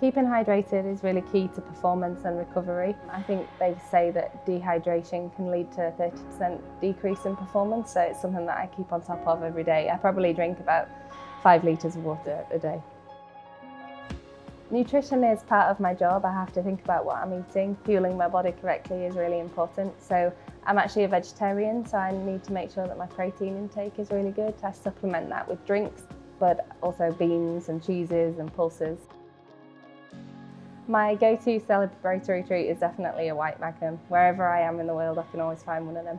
Keeping hydrated is really key to performance and recovery. I think they say that dehydration can lead to a 30% decrease in performance, so it's something that I keep on top of every day. I probably drink about five litres of water a day. Nutrition is part of my job. I have to think about what I'm eating. Fueling my body correctly is really important. So I'm actually a vegetarian, so I need to make sure that my protein intake is really good. I supplement that with drinks, but also beans and cheeses and pulses. My go-to celebratory treat is definitely a white magnum. Wherever I am in the world, I can always find one of them.